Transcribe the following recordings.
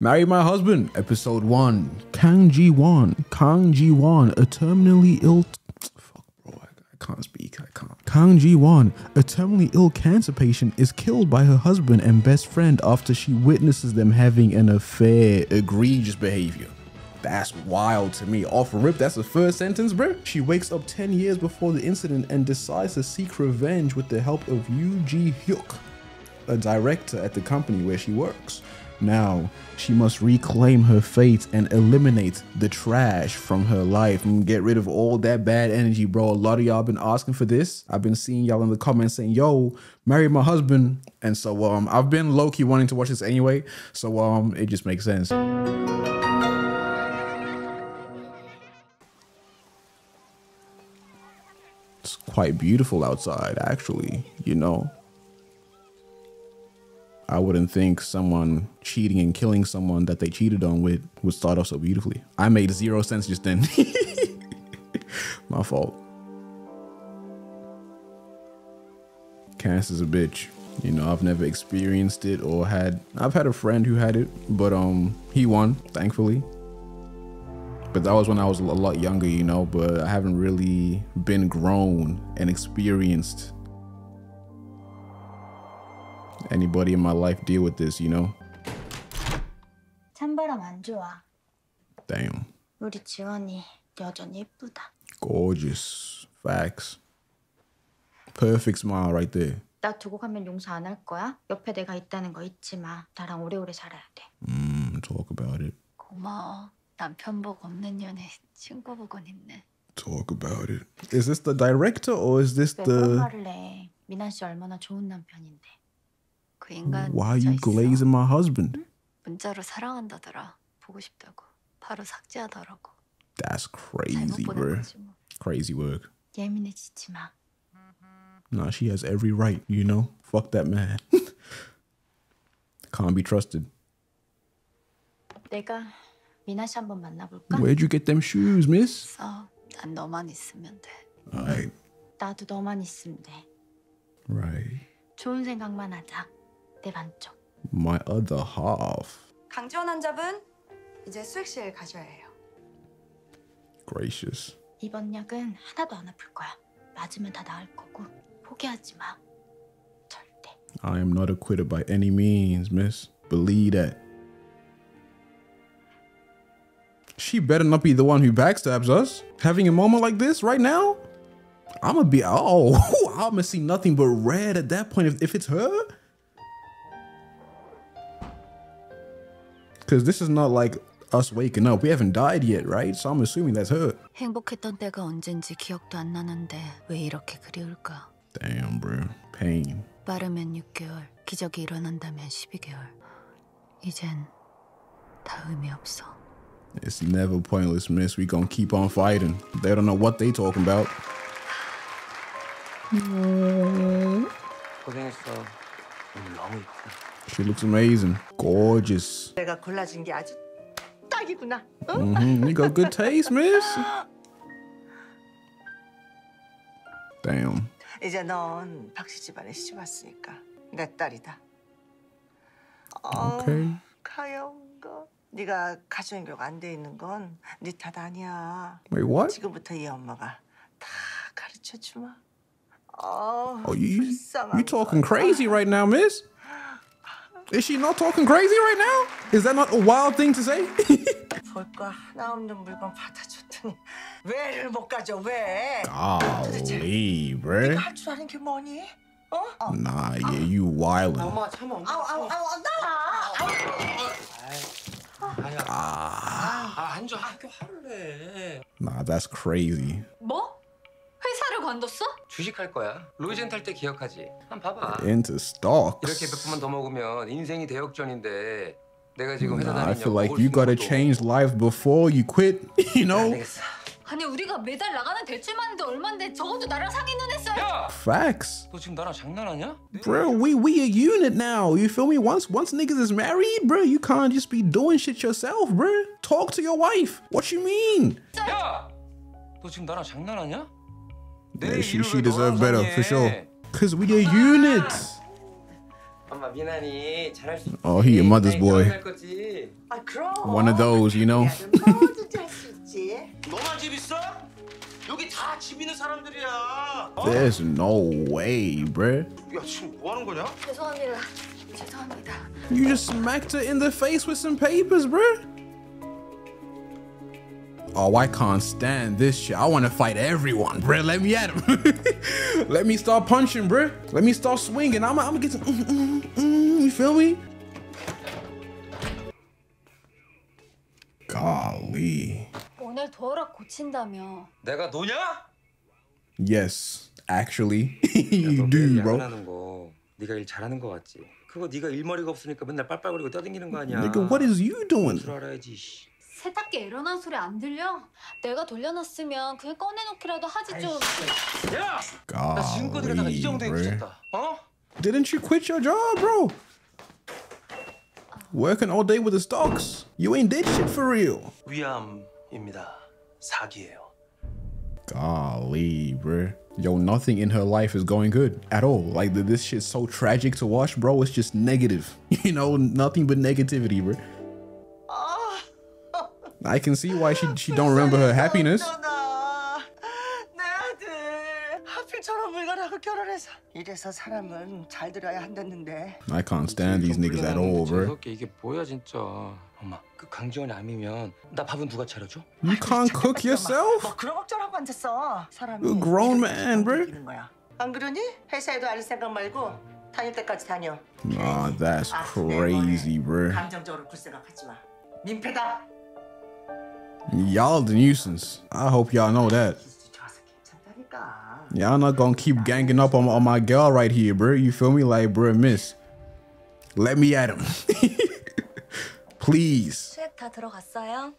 Marry My Husband, Episode 1. Kang Ji Won. Kang Ji Won, a terminally ill. Fuck, bro. I, I can't speak. I can't. Kang Ji Won, a terminally ill cancer patient, is killed by her husband and best friend after she witnesses them having an affair. Egregious behavior. That's wild to me. Off rip, that's the first sentence, bro. She wakes up 10 years before the incident and decides to seek revenge with the help of Yoo Ji Hyuk, a director at the company where she works. Now, she must reclaim her faith and eliminate the trash from her life and get rid of all that bad energy, bro. A lot of y'all been asking for this. I've been seeing y'all in the comments saying, yo, marry my husband. And so um I've been low-key wanting to watch this anyway. So um it just makes sense. It's quite beautiful outside, actually, you know. I wouldn't think someone cheating and killing someone that they cheated on with would start off so beautifully. I made zero sense just then. My fault. Cancer's a bitch. You know, I've never experienced it or had I've had a friend who had it, but um he won, thankfully. But that was when I was a lot younger, you know, but I haven't really been grown and experienced anybody in my life deal with this, you know? 찬바람 안 좋아. Damn. 우리 지원이 여전히 예쁘다. Gorgeous. Facts. Perfect smile right there. 나 두고 가면 용서 안 할 거야? 옆에 내가 있다는 거 잊지 마. 나랑 오래오래 살아야 돼. Mm, talk about it. 고마워. 남편 복 없는 년에 친구 복은 있네. Talk about it. Is this the director or is this 왜 그런 the 말을 해? 미난 씨 얼마나 좋은 남편인데. 그 인간 why 문자 you 있어. glazing my husband? 문자로 사랑한다더라. 보고 싶다고. 바로 삭제하더라고. That's 잘못 crazy, 보낸 bro. 거지 뭐. Crazy work. 예민해지지 마. Nah, she has every right, you know? Fuck that man. Can't be trusted. 내가 미나 씨 한번 만나볼까? Where'd you get them shoes, miss? 써. 난 너만 있으면 돼. Alright. 나도 너만 있으면 돼. Right. 좋은 생각만 하자. 내 반쪽. My other half. 강지원 환자분 이제 수액실 가셔야 해요. Gracious. 이번 약은 하나도 안 아플 거야. 맞으면 다 나을 거고 포기하지 마. 절대. I am not a quitter by any means, miss. Believe that. She better not be the one who backstabs us. Having a moment like this right now? I'ma be, oh, I'ma see nothing but red at that point if, if it's her. Because this is not like us waking up. We haven't died yet, right? So I'm assuming that's her. 행복했던 때가 언젠지 기억도 안 나는데 왜 이렇게 그리울까? Damn, bro. Pain. 빠르면 6개월, 기적이 일어난다면 12개월. 이젠 다 의미 없어. It's never pointless, miss. We gonna keep on fighting. They don't know what they talking about. 고생했어. 오늘 너무 이쁘다. She looks amazing. Gorgeous. 내가 골라준 게 아주 딱이구나. hmm You got good taste, miss. Damn. 이제 넌 박씨 집안에 시집 왔으니까 내 딸이다. 어, Okay. 가여운 거. 네가 가정교육 안 돼 있는 건 네 탓 아니야. Wait, what? 지금부터 이 엄마가 다 가르쳐 주마. 어, Oh, you 불쌍한 you talking 거야. crazy right now, miss? Is she not talking crazy right now? Is that not a wild thing to say? 볼거 하나 없는 물건 받아줬더니 왜를 못 가져 왜? Golly, bruh. 할 줄 아는 게 뭐니? 어? Nah, yeah, you wildin'. 엄마 참아. 엄마 아우 아우 참아. 아우 나! 아니야. 아, 한주 학교 화를 내. Nah, that's crazy. 뭐? 회사를 관뒀어? 주식할 거야. 로이젠 탈 때 기억하지? 한번 봐봐. Into stocks. 이렇게 몇 번만 더 먹으면 인생이 대역전인데 내가 지금 회사 Nah, I 다니냐고 feel like 먹을 you 수 gotta 있는 것도 change life before you quit. You 안 know? 되겠어. 아니 우리가 매달 나가는 대출만 해도 얼만데 적어도 나랑 상의는 했어야 야! Facts. 너 지금 나랑 장난하냐? Bro, we we a unit now. You feel me? Once once niggas is married, bro, you can't just be doing shit yourself, bro. Talk to your wife. What you mean? 야! 너 지금 나랑 장난하냐? Yeah, she she deserves better for sure. Cause we a unit. Oh, he a mother's boy. One of those, you know. There's no way, bruh. You just smacked her in the face with some papers, bruh Oh, I can't stand this shit. I want to fight everyone, bruh. Let me at him. Let me start punching, bruh. Let me start swinging. I'm, I'm gonna get some. Mm, mm, mm, you feel me? Golly. 오늘 도어락 고친다며. 내가 노냐? Yes, actually, 야, you 너 do, 매일 bro. 야근하는 거 네가 일 잘하는 거 같지? 그거 네가 일머리가 없으니까 맨날 빨빨거리고 떠댕기는 거 아니야? Nigga, what is you doing? 줄 알아야지. 씨. 세탁기 에러난 소리 안 들려? 내가 돌려놨으면 그냥 꺼내놓기라도 하지 좀. 야! 나 지금까지 가다가 이 정도에. 그쳤다. 어? Didn't you quit your job, bro? Working all day with the stocks. You ain't did shit for real. 위암입니다. 사기예요. Golly, bruh. Yo, nothing in her life is going good at all. Like, th- this shit's so tragic to watch, bro. It's just negative. You know, nothing but negativity, bruh. I can see why she she don't remember her happiness. 어쩌나. 내 아들 하필 저런 물건하고 결혼해서 이래서 사람은 잘 들어야 한다는데 I can't stand these niggas at all, bruh. 재수없게 이게 뭐야 진짜. 엄마, 그 강지원이 암이면 나 밥은 누가 차려줘? You can't cook yourself? 뭐 그런 걱정하고 앉았어 사람이 You're a grown 이렇게 man, bro. 이기는 거야. 안 그러니? 회사에도 알 생각 말고 다닐 때까지 다녀 Nah, that's 아, crazy, 내 bruh. 감정적으로 굴 생각하지 마 민폐다 Y'all the nuisance. I hope y'all know that. 기술이 좋아서 괜찮다니까 Y'all not gonna keep ganging up on, on my girl right here, bro. You feel me? Like, bro, miss. Let me at him. Please. 수액 다 들어갔어요?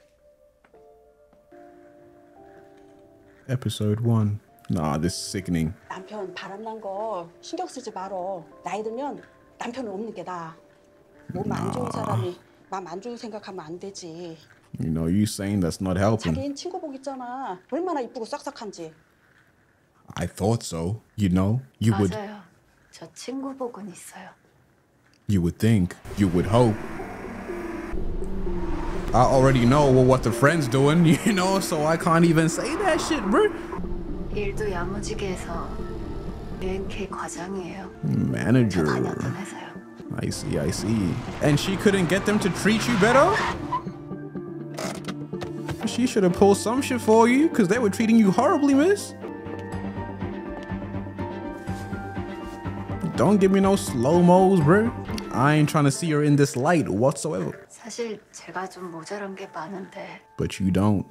Episode one. Nah, this is sickening. 남편 바람난 거 신경 쓰지 말어. 나이 들면 남편은 없는 게 나아. 몸 안 좋은 사람이 마음 안 좋은 생각하면 안 되지. You know, you saying that's not helping. 자기는 친구복 있잖아. 얼마나 이쁘고 싹싹한지. I thought so. You know, you would, 맞아요. 저 친구복은 있어요. you would think, you would hope. I already know what the friend's doing, you know, so I can't even say that shit, bro. 일도 야무지게 해서 UNK 과장이에요. Manager. 다녔던 회사요. I see, I see. And she couldn't get them to treat you better? She should have pulled some shit for you, because they were treating you horribly, miss. Don't give me no slow-mos, bruh. I ain't trying to see her in this light whatsoever. 사실 제가 좀 모자란 게 많은데 But you don't.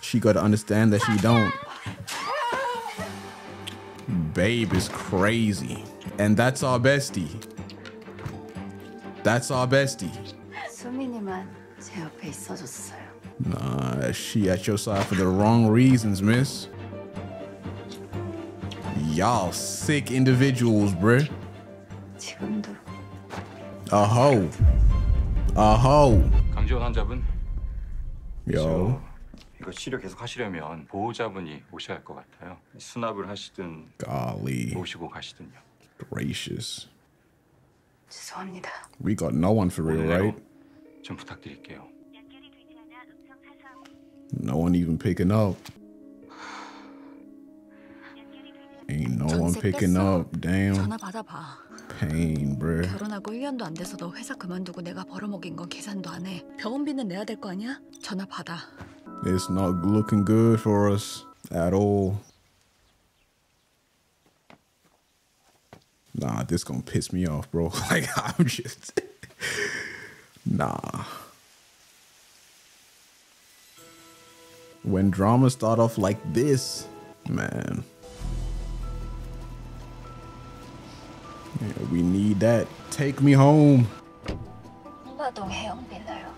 She gotta understand that she don't. Babe is crazy. And that's our bestie. That's our bestie. 수민이만 제 옆에 있어줬어요. Nah, she at your side for the wrong reasons, miss. Y'all sick individuals, bruh. 지금도 A hoe. A hoe. 강지원 환자분 Yo. 이거 치료 계속 하시려면 보호자분이 오셔야 할 것 같아요. 수납을 하시든 Golly. 모시고 가시든요. Gracious. 죄송합니다. We got no one for real, 오늘 내로 right? 좀 부탁드릴게요. No one even picking up. Ain't no one 전세 picking 뺐어. up. Damn. 전화 받아봐. Pain, bruh. 결혼하고 1년도 안 돼서 너 회사 그만두고 내가 벌어먹인 건 계산도 안 해. 병원비는 내야 될 거 아니야? 전화 받아. It's not looking good for us at all. Nah, this gonna piss me off, bro. Like I'm just nah. When drama start off like this, man. Yeah, we need that. Take me home. 홍화동 해영 빌라요.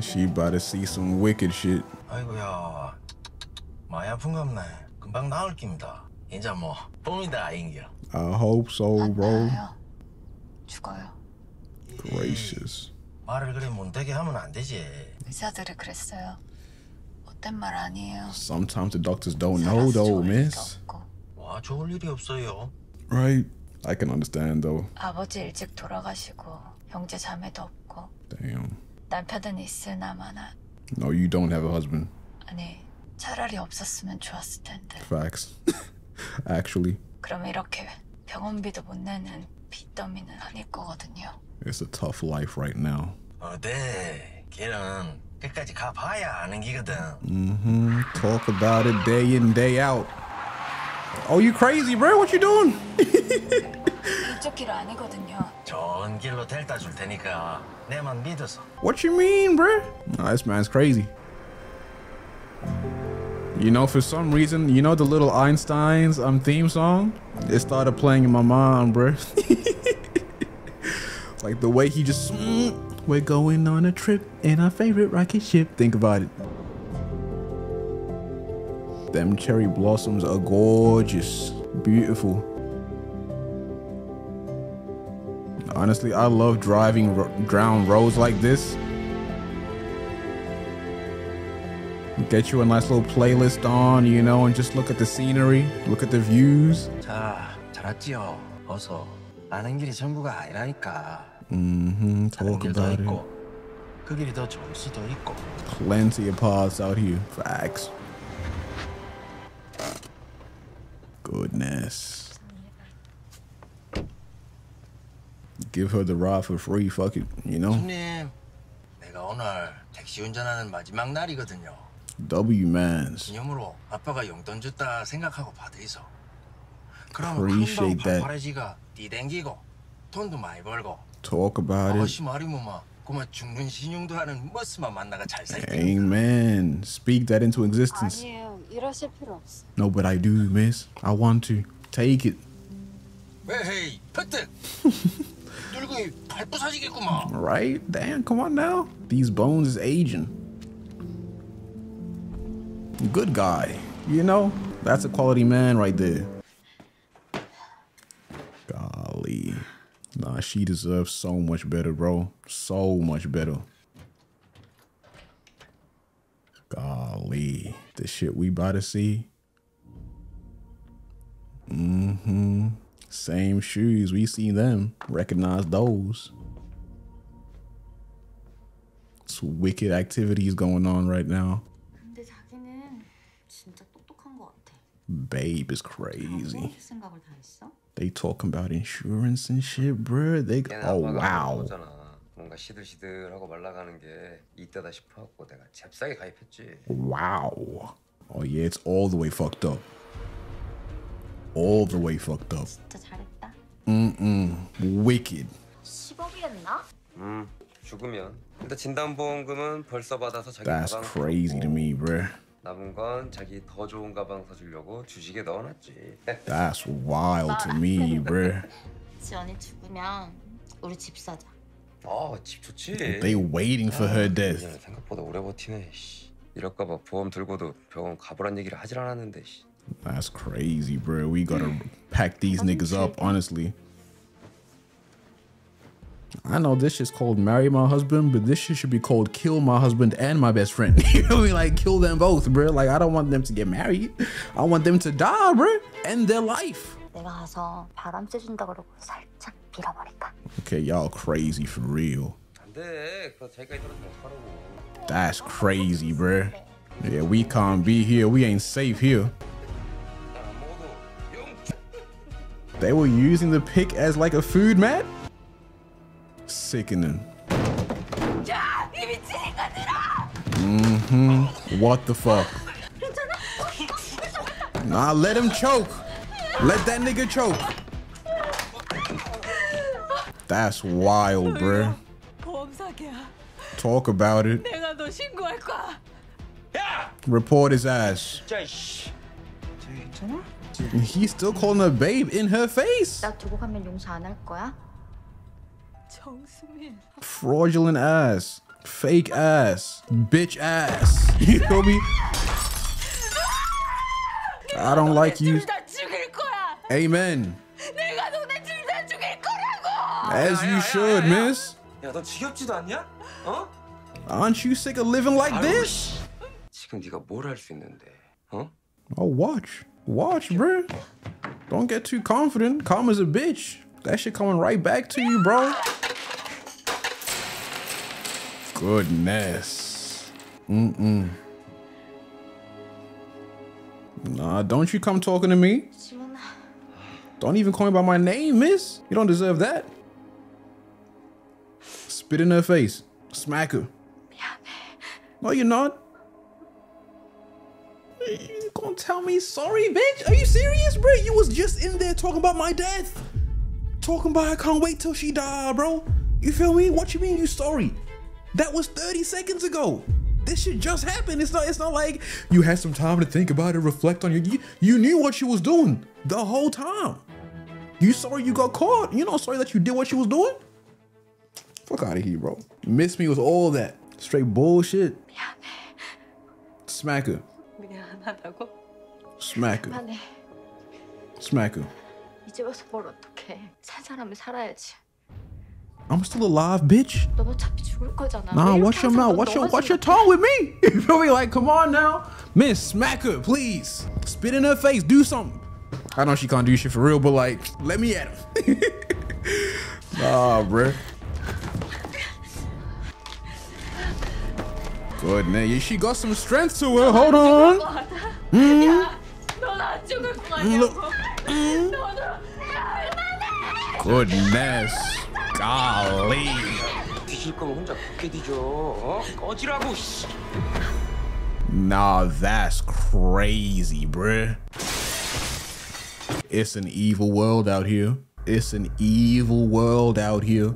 She about to see some wicked shit. 아이고야. 많이 아픈갑네. 금방 나을 깁니다. 이제 뭐 봄이다 인겨. I hope so, 안 bro. 나아요. 죽어요. Gracious. 말을 그래 못되게 하면 안 되지. 의사들이 그랬어요. 못된 말 아니에요. Sometimes the doctors don't know though, miss. 와 좋을 일이 없어요. Right? I can understand though. 아버지 일찍 돌아가시고 형제 자매도 없고 Damn. 남편은 있으나마나 No, you don't have a husband. 아니 차라리 없었으면 좋았을 텐데 Facts. Actually, 그럼 이렇게 병원비도 못 내는 빚더미는 아닐 거거든요 it's a tough life right now. 어때? 걔는 끝까지 가봐야 아는 기거든. Mm-hmm. Talk about it day in, day out. Oh, you crazy, bro? What you doing? 이쪽 길 아니거든요 좋은 길로 델타 줄 테니까 내만 믿어서. What you mean, bro? Nah, this man's crazy. You know, for some reason, you know the little Einstein's um theme song? It started playing in my mind, bro. like the way he just mm, we're going on a trip in our favorite rocket ship. Think about it. Them cherry blossoms are gorgeous, beautiful. Honestly, I love driving ro- down roads like this. Get you a nice little playlist on, you know, and just look at the scenery, look at the views. 자, 잘 왔지요. 어서. 아는 길이 전부가 아니라니까. Mm-hmm. 다른 Talk 길도 about it. 있고 그 길이 더 좋을 수도 있고. Plenty of paths out here. Facts. Goodness. Give her the ride for free. Fuck it. You know. 손님, 내가 오늘 택시 운전하는 마지막 날이거든요. W mans. 기념으로 아빠가 용돈 줬다 생각하고 받으이소. 그럼 Appreciate 금방 that. 팔팔해지가 뛰댕기고 돈도 많이 벌고 talk about it. Amen. Speak that into existence. No, but I do, miss. I want to. Take it. right? Damn, come on now. These bones is aging. Good guy. You know, that's a quality man right there. she deserves so much better, bro. So much better. Golly, the shit we about to see. Mm-hmm. Same shoes. We seen them. Recognize those. It's wicked activities going on right now. Babe is crazy. 무슨 생각을 다 했어? They talking about insurance and shit, bruh. They 걔네 oh 아빠가 wow. 거잖아. 뭔가 시들시들하고 말라가는 게 이때다 싶어갖고 내가 잽싸게 가입했지. Wow. Oh yeah, it's all the way fucked up. All the way fucked up. 진짜 잘했다. Mm-mm. Wicked. 10억이랬나? 음 죽으면 일단 진단보험금은 벌써 받아서 자기 That's 가방 crazy to me, bruh. 남은 건 자기 더 좋은 가방 사주려고 주식에 넣어놨지. That's wild to me, bruh. 지연이 죽으면 우리 집 사자. 아 집 좋지. They waiting for her death. 생각보다 오래 버티네. 씨. 이럴까봐 보험 들고도 병원 가보란 얘기를 하질 않았는데. 씨. That's crazy, bro. We gotta pack these niggas up, honestly. I know this is called marry my husband, but this shit should be called kill my husband and my best friend. you know what I mean? Like kill them both, bro. Like I don't want them to get married. I want them to die, bro. End their life. Okay, y'all crazy for real. That's crazy, bro. Yeah, we can't be here. We ain't safe here. They were using the pick as like a food mat? Sickening. Mm-hmm. What the fuck? Nah, let him choke. Let that nigga choke. That's wild, bruh. 보험 사기야 Talk about it. 내가 너 신고할 거야 Report his ass. 진짜 씨. And he's still calling her babe in her face. 나 두고 가면 용서 안 할 거야? Fraudulent ass. Fake ass. Bitch ass. You feel me? I don't like you. Amen. As you should, miss. Aren't you sick of living like this? Oh, watch. Watch, bruh. Don't get too confident. Calm as a bitch. That shit coming right back to you, bro. Goodness. Mm-mm. Nah, don't you come talking to me. Don't even call me by my name, miss. You don't deserve that. Spit in her face. Smack her. No, you're not. You gonna tell me sorry, bitch? Are you serious, bro? You was just in there talking about my death. Talking about I can't wait till she die, bro. You feel me? What you mean you sorry? That was 30 seconds ago. This shit just happened. It's not it's not like you had some time to think about it, reflect on your you, you knew what you was doing the whole time. You sorry you got caught. You know sorry that you did what you was doing? Fuck out of here, bro. Miss me with all that. Straight bullshit. Smack her. 미안하다고? Smack her. 그만해. Smack her. 이제 와서 뭘 어떡해. 산 사람은 살아야지. I'm still alive, bitch. 넌 어차피 죽을 거잖아. Nah, 왜 watch 이렇게 your 항상 mouth. 넌 Watch your 너가 watch your 죽을 tongue with me. You feel me? Like, come on now. Miss, smack her, please. Spit in her face. Do something. I know she can't do shit for real, but like, let me at him. nah, bruh. Good man. She got some strength to her. Hold on. 넌안 죽을 Mm, look. 거냐고. 너는 Goodness. Golly. 뒤질 거면 혼자 굳게 뒤져. 어? 꺼지라고. 씨. Nah, that's crazy, bruh. It's an evil world out here. It's an evil world out here.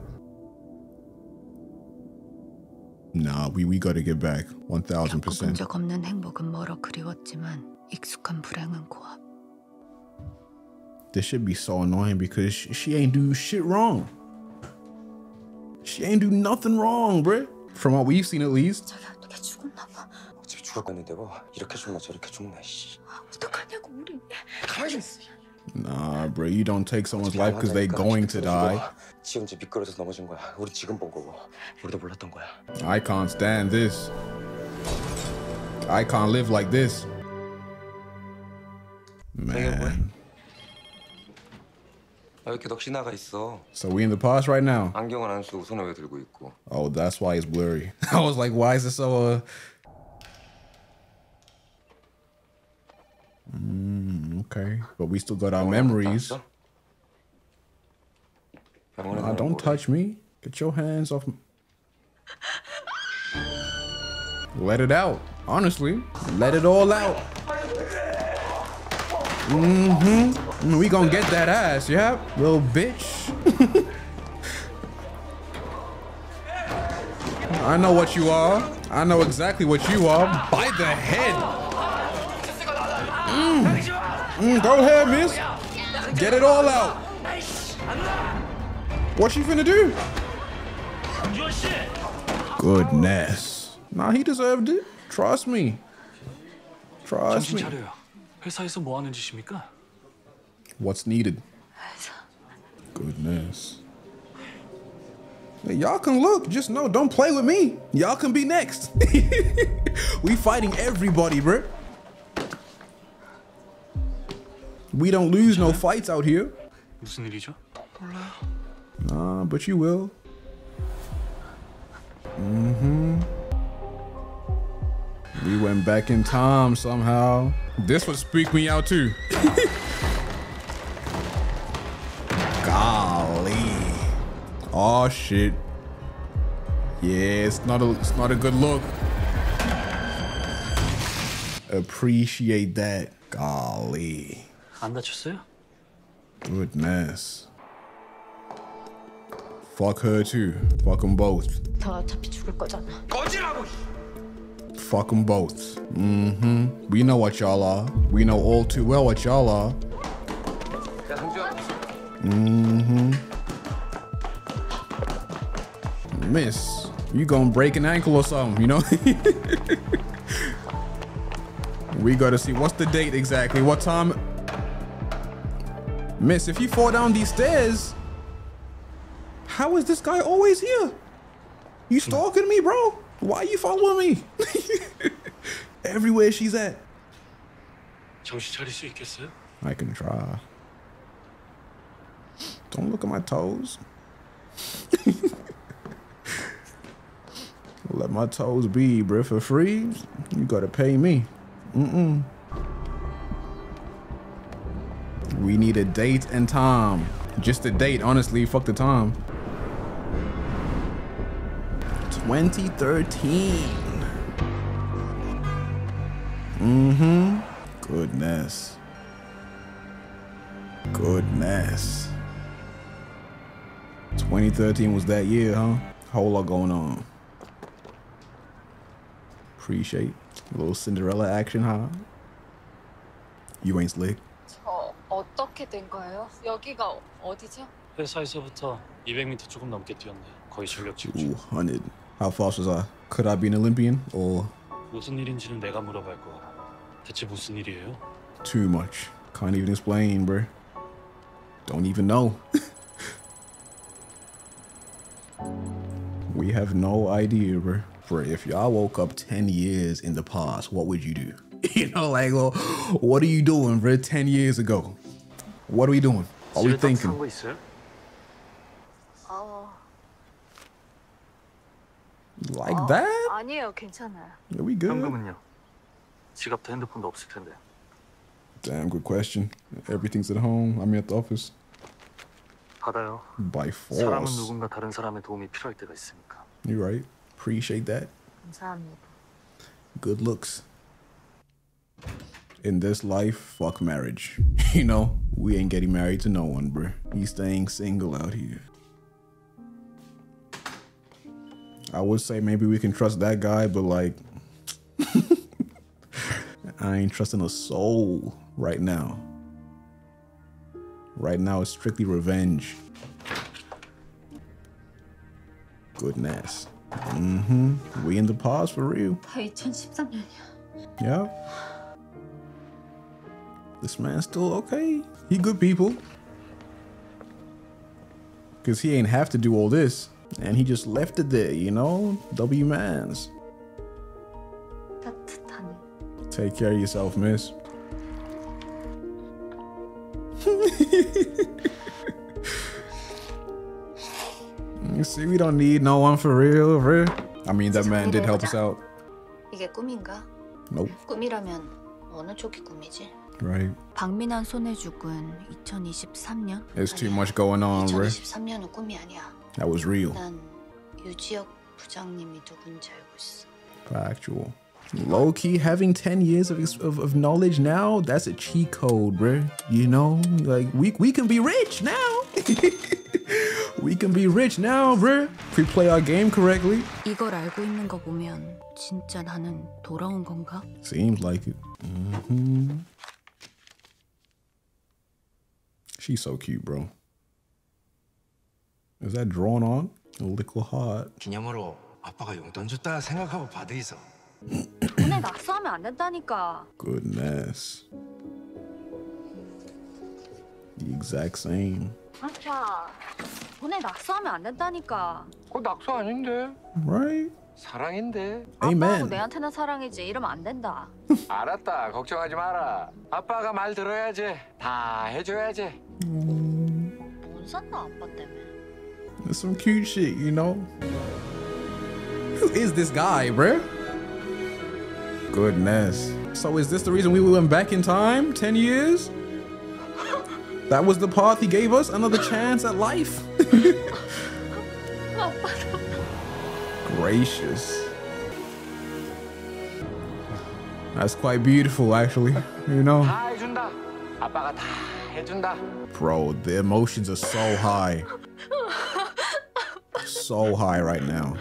Nah, we, we gotta get back. 겪어본 1000%. 적 없는 행복은 멀어 그리웠지만 익숙한 불행은 고압. This should be so annoying because she, she ain't do shit wrong. She ain't do nothing wrong, bruh. From what we've seen at least. Nah, bro, you don't take someone's life because they're going to die. I can't stand this. I can't live like this. Man. 아, 왜 이렇게 넋이 나가 있어? So we in the past right now. 안경은 안 쓰고 손에 왜 들고 있고? Oh, that's why it's blurry. I was like, why is it so uh mm, okay. But we still got our memories. 병원에 Nah, don't touch me. Get your hands off me. Let it out. Honestly. Let it all out. Mm-hmm. We gonna get that ass, yeah? Little bitch. I know what you are. I know exactly what you are. By the head. Mm. Mm, go ahead, miss. Get it all out. What she finna do? Goodness. Nah, he deserved it. Trust me. Trust me. 차려요. 회사에서 뭐 하는 짓입니까? What's needed? Goodness. Hey, y'all can look. Just know, don't play with me. Y'all can be next. we fighting everybody, bro. We don't lose no fights out here. 무슨 일이죠? Nah, but you will. Mm-hmm. We went back in time somehow. This would speak me out too. Golly. Oh shit. Yeah, it's not a it's not a good look. Appreciate that. Golly. 안 다쳤어요? Goodness. Fuck her too. Fuck them both. 더 어차피 죽을 거잖아. 꺼지라고. Fuck them both. Mm-hmm. We know what y'all are. We know all too well what y'all are. Mm-hmm. Miss, you gonna break an ankle or something, you know? we gotta see, what's the date exactly? What time? Miss, if you fall down these stairs, how is this guy always here? You stalking me, bro? Why are you following me? Everywhere she's at. 정신 차릴 수 있겠어요? I can try. Don't look at my toes. Let my toes be, bruh. For free, you gotta pay me. Mm-mm. We need a date and time. Just a date, honestly. Fuck the time. 2013. Mm-hmm. Goodness. Goodness. 2013 was that year, huh? Whole lot going on. Appreciate a little Cinderella action, huh? You ain't slick. 저 어떻게 된 거예요? 여기가 어디죠? 회사에서부터 200m 조금 넘게 뛰었네. 거의 전력 질주. 200. How fast was I? Could I be an Olympian or 무슨 일인지는 내가 물어볼 거고. 대체 무슨 일이에요? too much? Can't even explain, bruh. Don't even know. we have no idea, bruh. Bruh, if y'all woke up 10 years in the past, what would you do? you know, like, well, what are you doing, bruh, 10 years ago? What are we doing? Are we 집에 딱 thinking? 산거 있어요? 어, Like that? 아니에요, 괜찮아요. Are we good? 현금은요? 지갑도 핸드폰도 없을 텐데. Damn good question. Everything's at home. I'm at the office. 받아요. By 사람은 force. 누군가 다른 사람의 도움이 필요할 때가 있으니까. You're right. Appreciate that. 감사합니다. Good looks. In this life, fuck marriage. you know, we ain't getting married to no one, bruh. He's staying single out here. I would say maybe we can trust that guy, but like, I ain't trusting a soul right now. Right now, it's strictly revenge. Goodness. Mm-hmm. We in the pause for real. Yeah. This man's still okay. He good people. Because he ain't have to do all this. And he just left it there, you know? W mans. Take care of yourself, miss. you see, we don't need no one for real, for real. I mean, that man did help us out. 이게 꿈인가? Nope. 꿈이라면 어느 쪽이 꿈이지? Right. 박민환 손에 죽은 2023년? There's too much going on, bro. 2023년은 꿈이 아니야. That was real. 난 유지혁 부장님이 누군지 알고 있어. Factual. Low key, having 10 years of, ex- of, of knowledge now, that's a cheat code, bruh. You know, like we, we can be rich now. we can be rich now, bruh. If we play our game correctly. 이걸 알고 있는 거 보면 진짜 나는 돌아온 건가? Seems like it. hmm She's so cute, bro. Is that drawn on? A little hard. 기념으로 아빠가 용돈 줬다 생각하고 받으이소. 돈에 낙서하면 안 된다니까. Goodness. The exact same. 아차. 돈에 낙서하면 안 된다니까. 그거 낙서 아닌데 Right? 사랑인데 아빠하고. 내한테는 사랑이지 이러면 안 된다. 알았다 걱정하지 마라 아빠가 말 들어야지 다 해줘야지 뭔 샀나 아빠 때문에. That's some cute shit, you know? Who is this guy, bruh? Goodness. So is this the reason we went back in time 10 years? That was the path he gave us? Another chance at life? Gracious. That's quite beautiful, actually. You know? Bro, the emotions are so high. So high right now.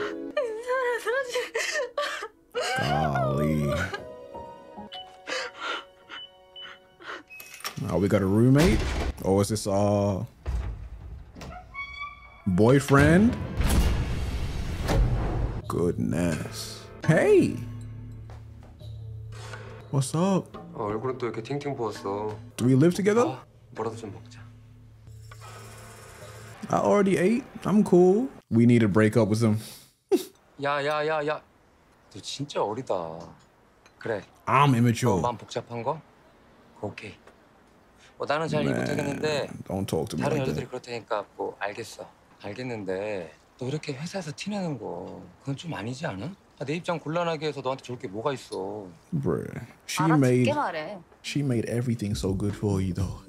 Oh, we got a roommate? Or is this uh boyfriend? Goodness. Hey. What's up? 어, 얼굴은 또 이렇게 팅팅 부었어 Do we live together? 뭐라도 좀 먹자 I already ate. I'm cool. We need to break up with him. 야야야야 너 진짜 어리다 그래 I'm 어, immature. 마음 복잡한 거? 오케이 뭐 나는 잘 이해 못하겠는데 don't talk to me 다른 like 여자들이 that. 그렇다니까 뭐 알겠어. 알겠는데 너 이렇게 회사에서 티내는 거 그건 좀 아니지 않아? 아, 내 입장 곤란하게 해서 너한테 좋을 게 뭐가 있어? Bruh, she made 알아듣게 말해. she made everything so good for you though.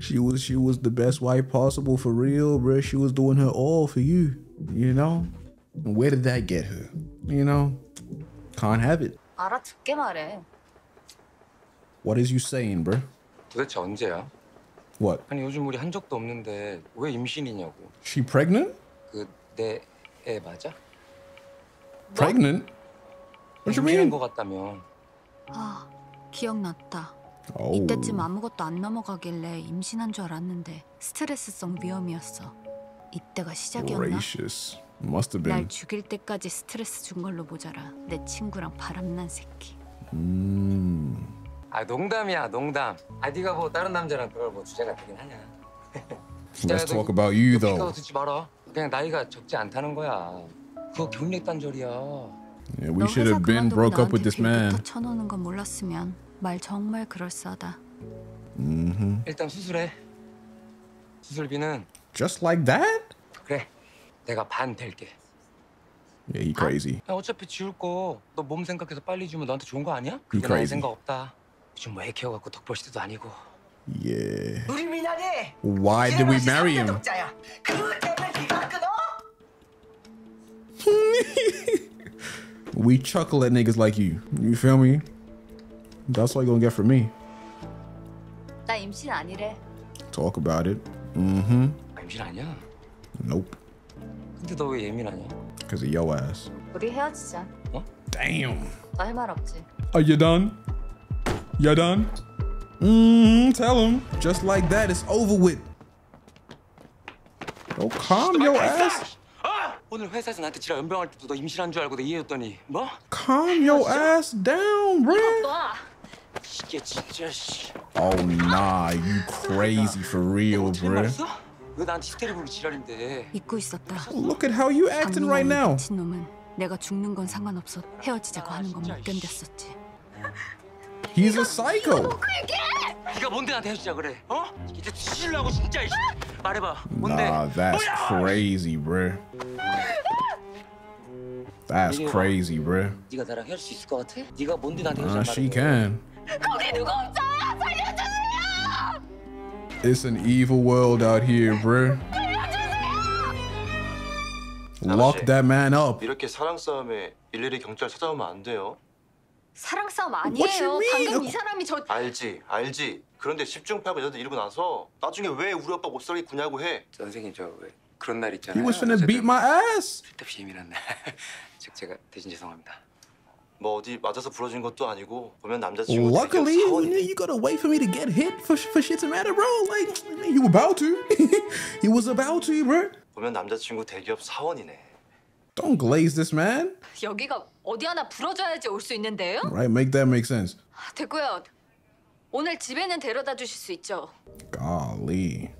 she was she was the best wife possible for real, bruh. She was doing her all for you, you know. And where did that get her? You know, can't have it. 알아듣게 말해. What is you saying, bruh? 도대체 언제야? What? 아니 요즘 우리 한 적도 없는데 왜 임신이냐고? She pregnant? 그내애 맞아? Pregnant? What you 임신한 mean? 거 같다며. 아, 기억났다. Oh, 이때쯤 아무것도 안 넘어가길래 임신한 줄 알았는데 스트레스성 위험이었어. 이때가 시작이었나? gracious. Must have 날 been. 죽일 때까지 스트레스 준 걸로 보자라. 내 친구랑 바람난 새끼. Mm. 아 농담이야 농담. 아 네가 뭐 다른 남자랑 그걸 뭐 주제가 되긴 하냐? Let's talk about you 그거 though. 듣지 마라. 그냥 나이가 적지 않다는 거야. 그거 경력 단절이야. Yeah, we 너 should have been broke up with this man. 쳐놓는 건 몰랐으면 말 정말 그럴싸하다. hmm 일단 수술해. 수술비는 Just like that? 그래. 내가 반 댈게. Yeah, he crazy. 야, 어차피 지울 거 너 몸 생각해서 빨리 주면 너한테 좋은 거 아니야? 그게 나의 crazy. 생각 없다. 요즘 뭐 애 키워갖고 덕벌 시대도 아니고. Yeah. 우리 미나리 Why did we marry him? 독자야. 그 때문에 네가 끊어? We chuckle at niggas like you. You feel me? That's all you gonna get from me. 나 임신 아니래. Talk about it. Mm-hmm. 아, 임신 아니야? Nope. 근데 너 왜 예민하냐? Cause of your ass. 우리 헤어지자. Damn. 너 할 말 없지? Are you done? You done? Mm-hmm. Tell him. Just like that, it's over with. Oh, calm your ass. 아! 오늘 회사에서 나한테 지랄 연병할 때도 너 임신한 줄 알고 내 이해했더니 뭐? Calm your ass down, bruh. 놔. 이게 진짜 씨. Oh nah, you crazy for real, 어떻게 bruh. 말했어? 왜 나한테 히스테리 부르고 지랄인데? 잊고 있었다. Look at how you acting right now. 미친 놈은 내가 죽는 건 상관없어. 헤어지자고 하는 건 못 견뎠었지. He's a psycho. 네가 뭔데 나한테 헤어지자 그래? 어? 이제 뒤질라고 진짜 이씨. 말해봐. 뭔데? Nah, that's crazy, bruh. That's crazy, bruh. 네가 나랑 헤어질 수 있을 것 같아? 네가 뭔데 나한테 Uh, 헤어지자 she 말해. can. 거기 누구 없어요? 살려주세요! It's an evil world out here, bruh. Lock that man up. 이렇게 사랑 싸움에 일일이 경찰 찾아오면 안 돼요. 사랑 싸움 아니에요. 방금 이 사람이 저 알지, 알지. 그런데 10중 8구 여자들 이러고 나서 나중에 왜 우리 오빠 못 살게 구냐고 해. 선생님 저 왜 그런 날 있잖아요. He was finna beat my ass. 쓸데없이 예민한 날. 즉 제가 대신 죄송합니다. 뭐 어디 맞아서 부러진 것도 아니고 보면 남자친구 Luckily, you gotta wait for me to get hit for for shit to matter, bro. Like you about to. he was about to, bro. 보면 남자친구 대기업 사원이네. Don't glaze this man. 여기가 어디 하나 부러져야지 올 수 있는데요? Right? Make that make sense. 아, 됐고요. 오늘 집에는 데려다 주실 수 있죠. Golly.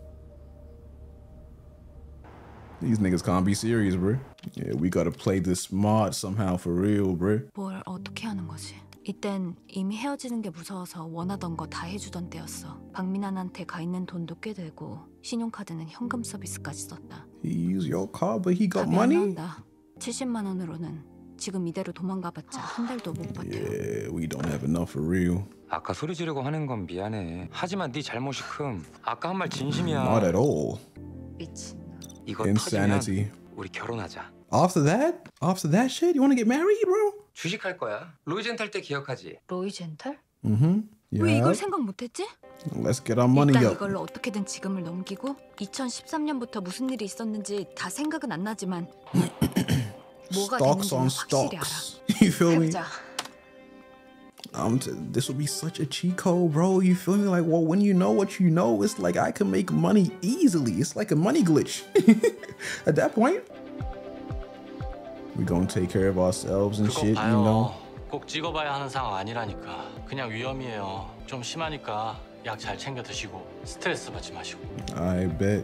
These niggas can't be serious, bro. Yeah, we gotta play this smart somehow for real, bro. 뭘 어떻게 하는 거지? 이땐 이미 헤어지는 게 무서워서 원하던 거 다 해주던 때였어. 박민환한테 가 있는 돈도 꽤 되고 신용카드는 현금 서비스까지 썼다. He used your car, but he got money. 나온다. 70만 원으로는 지금 이대로 도망가봤자 한 달도 못 버텨. Yeah, we don't have enough for real. 아까 소리 지르고 화낸 건 미안해. 하지만 네 잘못이 큼. 아까 한말 진심이야. Not at all. 미친. 이거 Insanity. 터지면 우리 결혼하자. After that, after that shit, you wanna get married, bro? 주식할 거야. 로이젠 탈 때 기억하지? 로이 젠탈? Mm-hmm. 왜 Yeah. 이걸 생각 못했지? Let's get our money 일단 up. 이걸로 어떻게든 지금을 넘기고 2013년부터 무슨 일이 있었는지 다 생각은 안 나지만 Stocks 됐는지는 on 확실히 알아. stocks. You feel me? 해보자. Um, t- this would be such a cheat code, bro. You feel me? Like, well, when you know what you know, it's like I can make money easily. It's like a money glitch. At that point, we gonna take care of ourselves and 그거 shit, 봐요. you know. 꼭 찍어봐야 하는 상황 아니라니까. 그냥 위험이에요. 좀 심하니까 약 잘 챙겨 드시고 스트레스 받지 마시고. I bet.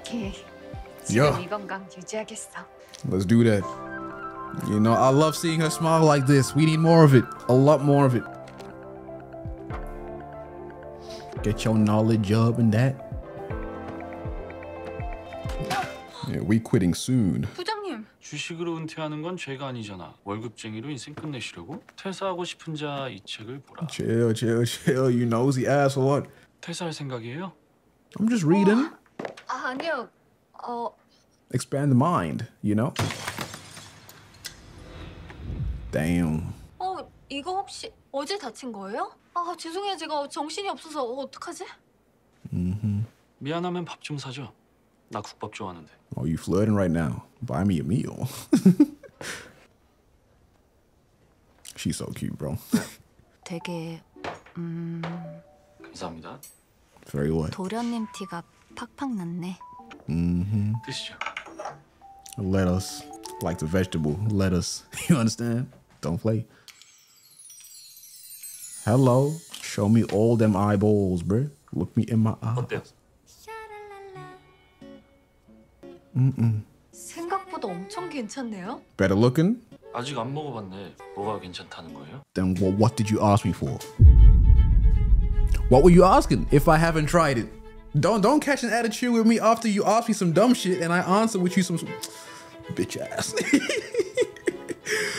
오케이. 야. 지금 이 건강 유지하겠어. Let's do that. You know, I love seeing her smile like this. We need more of it. A lot more of it. Get your knowledge up and that. Yeah, we quitting soon. 부장님. 주식으로 은퇴하는 건 죄가 아니잖아. 월급쟁이로 인생 끝내시려고? 퇴사하고 싶은 자 이 책을 보라. Chill, chill, chill. You nosy ass or what? 퇴사할 생각이에요? I'm just reading. 아, 아니요. 어, Expand the mind, you know? Damn. 어, 이거 혹시 어제 다친 거예요? 아, 죄송해요. 제가 정신이 없어서 어, 어떡하지? Mm-hmm. 미안하면 밥 좀 사줘. 나 국밥 좋아하는데. Oh, you flirting right now? Buy me a meal. She's so cute, bro. 되게 음, 감사합니다. Very what? 도련님 티가 팍팍 났네. Mm-hmm. 드시죠. Let us, like the vegetable, let us. You understand? Don't play. Hello. Show me all them eyeballs, bruh. Look me in my eyes. 어때요? Mm-mm. 생각보다 엄청 괜찮네요. Better looking? 아직 안 먹어봤네. 뭐가 괜찮다는 거예요? Then what, what did you ask me for? What were you asking if I haven't tried it? Don't don't catch an attitude with me after you ask me some dumb shit and I answer with you some, some bitch ass.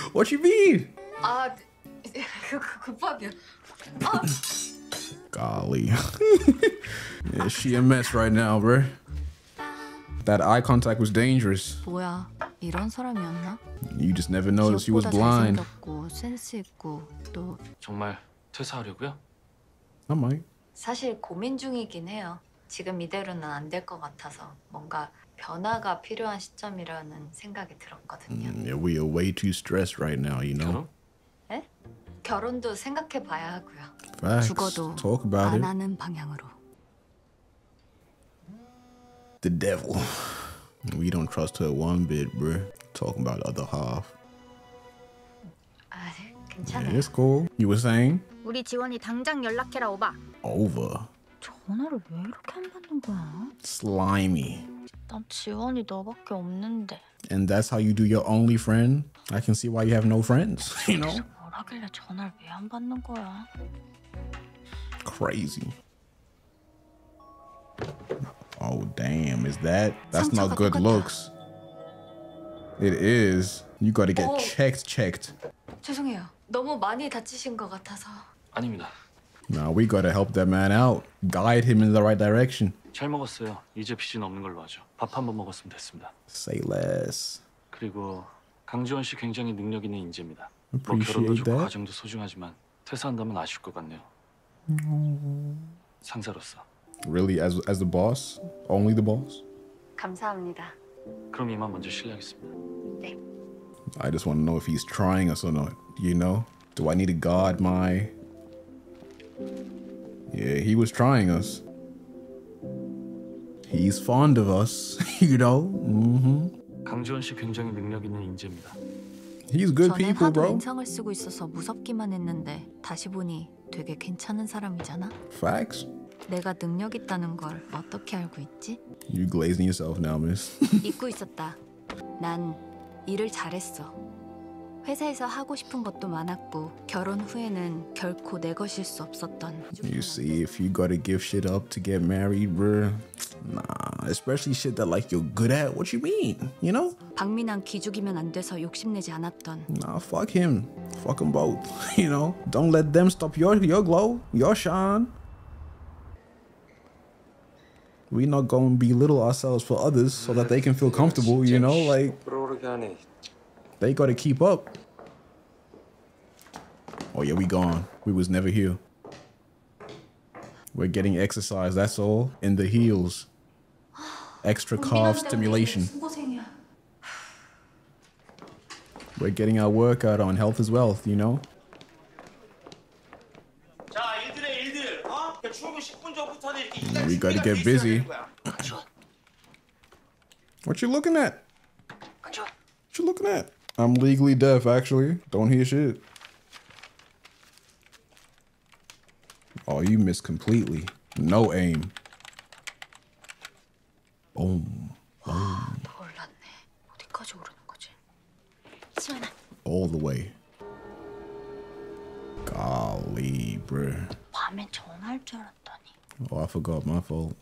what you mean? 아, 그, 그 국밥이요. 아, Golly. yeah, she a mess right now, bruh. That eye contact was dangerous. 뭐야? 이런 사람이었나? You just never noticed he was 기억보다 blind. 잘생겼고 센스 있고 또 정말 퇴사하려고요? I might. 사실 고민 중이긴 해요. 지금 이대로는 안 될 것 같아서 뭔가 변화가 필요한 시점이라는 생각이 들었거든요. Mm, Yeah, we are way too stressed right now, you know? 결혼? 결혼도 생각해 봐야 하고요. Facts. 죽어도 Talk about 안 it. 하는 방향으로. The devil. We don't trust her one bit, bruh. Talking about the other half. 아, Yeah, 괜찮아요. it's cool. You were saying? 우리 지원이 당장 연락해라 오바. Over. 전화를 왜 이렇게 안 받는 거야? Slimy. 난 지원이 너밖에 없는데. And that's how you do your only friend? I can see why you have no friends, you know? 뭐라길래 전화를 왜 안 받는 거야? Crazy. Oh, damn. Is that? That's not good 똑같다. looks. It is. You gotta get Oh. checked, checked. 죄송해요. 너무 많이 다치신 것 같아서. 아닙니다. Now we gotta help that man out. Guide him in the right direction. 잘 먹었어요. 이제 빚은 없는 걸로 하죠. 밥 한 번 먹었으면 됐습니다. Say less. 그리고 강지원 씨 굉장히 능력 있는 인재입니다. 뭐 Appreciate 결혼도 좋고 that. 가정도 소중하지만 퇴사한다면 아쉬울 것 같네요. 상사로서. Really, as as the boss? Only the boss? 감사합니다. 그럼 이만 먼저 실례하겠습니다. I just want to know if he's trying us or not. You know? Do I need to guard my? Yeah, he was trying us. He's fond of us, you know. hmm 강지원 씨 굉장히 능력 있는 인재입니다. He's good 전엔 people, 하도 bro. 인상을 쓰고 있어서 무섭기만 했는데 다시 보니 되게 괜찮은 사람이잖아. Facts. 내가 능력 있다는 걸 어떻게 알고 있지? You glazing yourself now, miss. 잊고 있었다. 난 일을 잘했어. 회사에서 하고 싶은 것도 많았고 결혼 후에는 결코 내 것일 수 없었던 you see, if you gotta give shit up to get married, bruh. Nah, especially shit that like you're good at. What you mean? You know? 박민환 기죽이면 안 돼서 욕심내지 않았던 Nah, fuck him. Fuck them both. You know? Don't let them stop your your glow, your shine. We not gonna belittle ourselves for others so that they can feel comfortable. You know, like. They gotta keep up. Oh yeah, we gone. We was never here. We're getting exercise, that's all. In the heels. Extra calf stimulation. We're getting our workout on. Health is wealth, you know? We gotta get busy. What you looking at? What you looking at? I'm legally deaf, actually. Don't hear shit. Oh, you missed completely. No aim. Boom. All the way. Golly, bruh. Oh, I forgot my fault.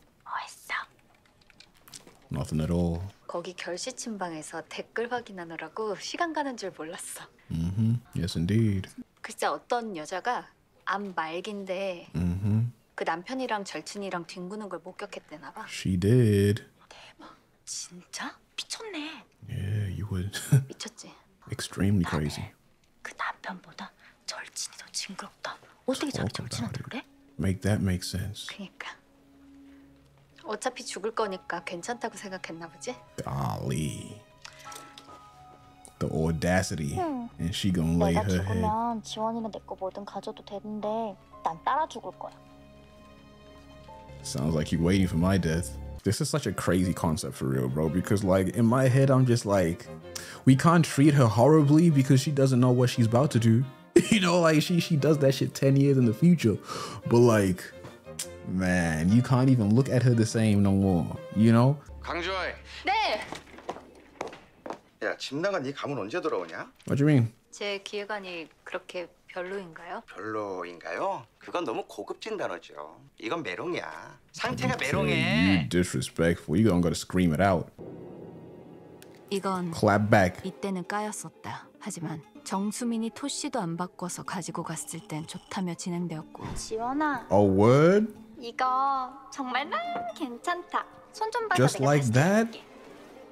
뭐 했어? Nothing at all. 거기 결시 침방에서 댓글 확인하느라고 시간 가는 줄 몰랐어. Mm-hmm. Yes, indeed. 글쎄 어떤 여자가 암 말기인데 Mm-hmm. 그 남편이랑 절친이랑 뒹구는 걸 목격했대나 봐. She did. 진짜? 미쳤네. Yeah, you were 미쳤지. extremely crazy. 그 남편보다 절친이 더 징그럽다. 어떻게 자기 Talk 절친한테 about 그래? Make that make sense. 그니까. 어차피 죽을 거니까 괜찮다고 생각했나 보지? Golly. The audacity. And she gonna lay 내가 her head. 죽으면 지원이는 내 거 뭐든 가져도 되는데 난 따라 죽을 거야. Sounds like you waiting for my death. This is such a crazy concept for real, bro. Because like in my head, I'm just like, we can't treat her horribly because she doesn't know what she's about to do. you know, like she she does that shit ten years in the future. But like, man, you can't even look at her the same no more. You know? 강주아이. 네. 야, 집 나간 네 가문 언제 돌아오냐? What you mean? 제 기획안이 그렇게 별로인가요? 별로인가요? 그건 너무 고급진 단어죠. 이건 메롱이야. 상태가 You 메롱해. disrespectful. You gonna gotta scream it out. 이건 Clap back. 이때는 까였었다. 하지만 정수민이 토씨도 안 바꿔서 가지고 갔을 땐 좋다며 진행되었고 지원아, A word? 이거 정말 너무 괜찮다. 손 좀 봐서 Just 내가 like 다시 that?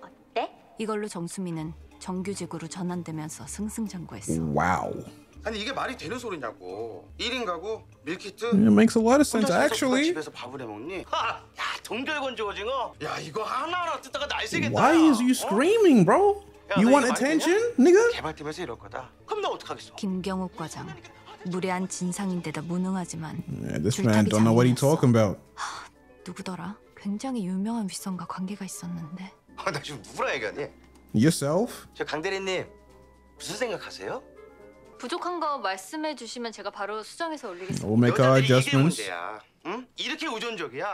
어때? 이걸로 정수민은 정규직으로 전환되면서 승승장구했어. Wow. 아니 이게 말이 되는 소리냐고. 1인 가구, 밀키트. It makes a lot of sense 혼자 actually. 집에서 밥을 해 먹니? 하! 야, 동결건조 오징어. 야, 이거 하나하나 뜯다가 날 새겠다. Why is you screaming, bro? 야, You 너 want attention, nigga? 개발팀에서 이럴 거다. 그럼 나 어떡하겠어? 김경욱 과장. 무례한 진상인데다 무능하지만 Yeah, this man 줄타기 don't know what he 장인이었어. talking about. 누구더라? 굉장히 유명한 윗선과 관계가 있었는데 아, 나 지금 누구랑 얘기하니? Yourself? 저 강 대리님 무슨 생각하세요? 부족한 거 말씀해 주시면 제가 바로 수정해서 올리겠습니다. We'll make our 여자들이 이게 adjustments. 문제야. 응? 이렇게 의존적이야.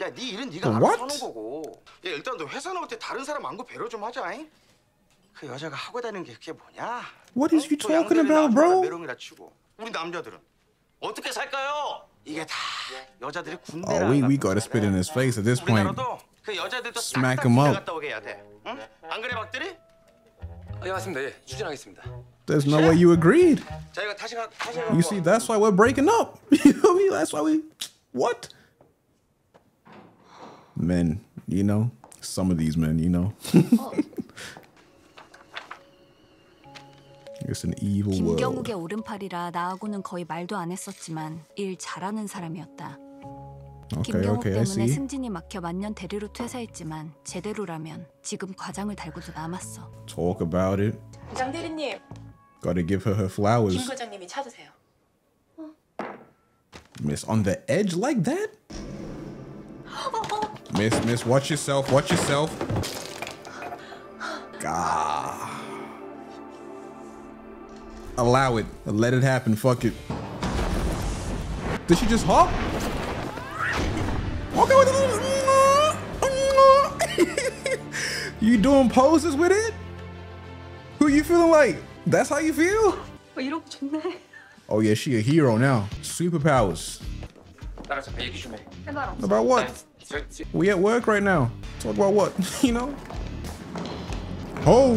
야, 네 일은 네가 알아서 What? 하는 거고. 야, 일단 너 회사 나올 때 다른 사람 안고 배려 좀 하자잉. 그 여자가 하고 다니는 게 그게 뭐냐? What is you 또 talking about, 나와서 bro? 메롱이라 치고. 우리 남자들은 어떻게 살까요? 이게 다 여자들이 군대 Oh, we we gotta spit in his face at this point. 우리나라도 그 여자들도 Smack 싹다 'em 군대 up. 갔다 오게 해야 돼. 응? 안 그래 박대리? 예 맞습니다. 예 추진하겠습니다. There's no way you agreed. 자 이거 다시 가 다시 가. You see, that's why we're breaking up. You know me? That's why we. What? Men, you know, some of these men, you know. it's an evil world. 김경욱의 오른팔이라 나하고는 거의 말도 안 했었지만 일 잘하는 사람이었다. Okay, 김경욱 okay, I 때문에 see. 승진이 막혀 만년 대리로 퇴사했지만 제대로라면 지금 과장을 달고도 남았어. Talk about it. 장 대리님, Gotta give her her flowers. 김 과장님이 찾으세요. Miss on the edge like that? Miss, miss, watch yourself, watch yourself. God. allow it. Let it happen. Fuck it. Did she just hop? Okay. you doing poses with it? Who you feeling like? That's how you feel? Oh yeah, she a hero now. Superpowers. About what? We at work right now. Talk about what? you know? Oh.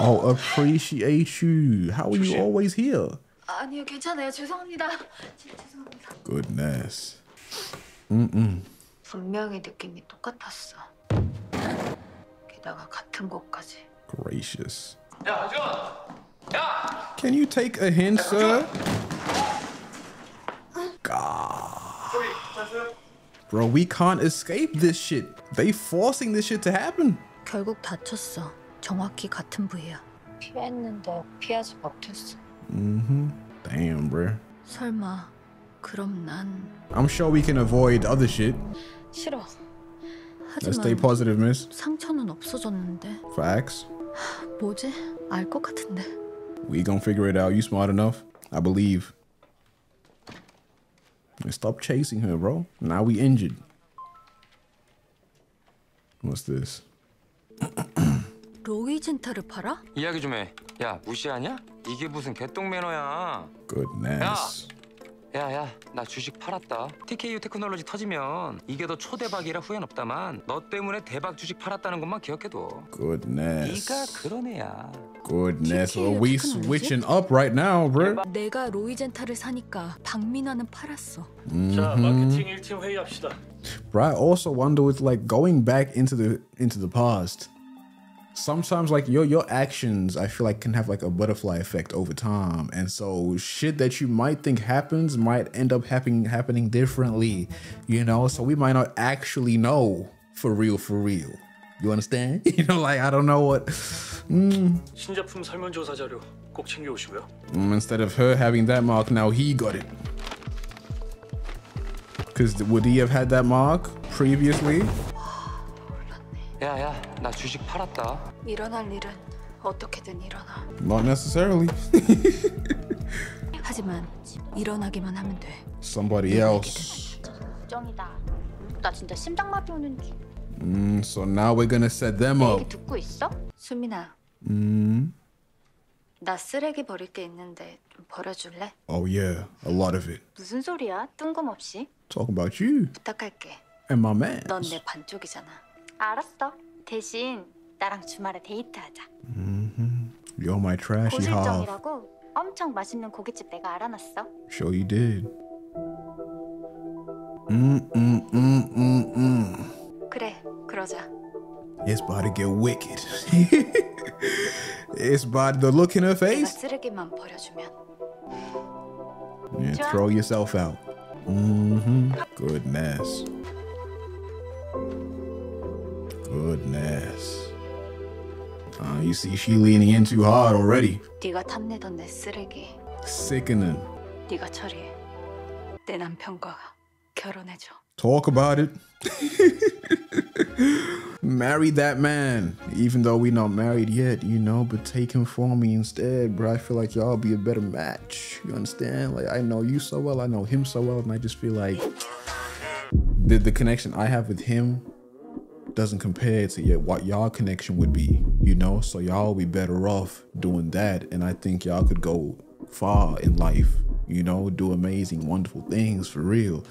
Oh, appreciate you. How are you always here? 아니요 괜찮아요 죄송합니다. 진짜 죄송합니다. Goodness. Mm-mm. 분명히 느낌이 똑같았어. 게다가 같은 곳까지. Gracious. 야 지원. 야. Can you take a hint, sir? God. Bro, we can't escape this shit. They forcing this shit to happen. 결국 다쳤어. 정확히 같은 부위야. 피했는데 피하지 못했어. Mm-hmm. Damn, bro. 설마 그럼 난 I'm sure we can avoid other shit. 싫어. Let's stay 하지만 positive, miss. 상처는 없어졌는데 Facts. 뭐지? 알 것 같은데. We gonna figure it out. You smart enough. I believe. And stop chasing her, bro. Now we injured. What's this? 로이젠타를 팔아? 이야기 좀 해. 야 무시하냐? 이게 무슨 개똥 매너야. Goodness. 야야 나 주식 팔았다 TKU 테크놀로지 터지면 이게 더 초대박이라 후회는 없다만 너 때문에 대박 주식 팔았다는 것만 기억해둬 Goodness. 네가 그런 애야 Goodness. TKU Are we technology? switching up right now, bro? 내가 로이젠타를 사니까 박민아는 팔았어. 자, Mhm. 마케팅 1팀 회의합시다. But I also wonder with like going back into the into the past. Sometimes like your your actions I feel like can have like a butterfly effect over time. And so shit that you might think happens might end up happening happening differently. You know? So we might not actually know for real for real. You understand? You know, like I don't know what mm, 신제품 설문조사 자료 꼭 챙겨오시고요. Mm, instead of her having that mark, now he got it. Cause would he have had that mark previously? 야야 나 주식 팔았다 일어날 일은 어떻게든 일어나. Not necessarily. 하지만 일어나기만 하면 돼. Somebody else. 걱정이다. 나 진짜 심장마비 오는 줄. Mm, so now we're gonna set them 내 up. 얘기 듣고 있어? 수민아, Mm. 나 쓰레기 버릴 게 있는데 좀 버려줄래? Oh yeah, a lot of it. 무슨 소리야? 뜬금없이. Talk about you 부탁할게. and my man. 넌 내 반쪽이잖아. 알았어. 대신 나랑 주말에 데이트하자. Mm-hmm. You're my trashy half. 고실정이라고 엄청 맛있는 고깃집 내가 알아놨어. Sure you did. Mm mm mm mm mm. 그래, 그러자. It's about to get wicked. it's about the look in her face. 쓰레기만 버려주면 Yeah, throw yourself out. Mm-hmm. Goodness. Goodness. Uh, you see, she leaning in too hard already. 네가 탐내던 내 쓰레기 Sickening. 네가 처리해. 내 남편과 결혼해줘. Talk about it. Marry that man. Even though we're not married yet, you know, but take him for me instead, bro. I feel like y'all be a better match. You understand? Like, I know you so well, I know him so well, and I just feel like the, the connection I have with him doesn't compare to yet what y'all connection would be, you know? So y'all be better off doing that. And I think y'all could go far in life, you know, do amazing, wonderful things for real.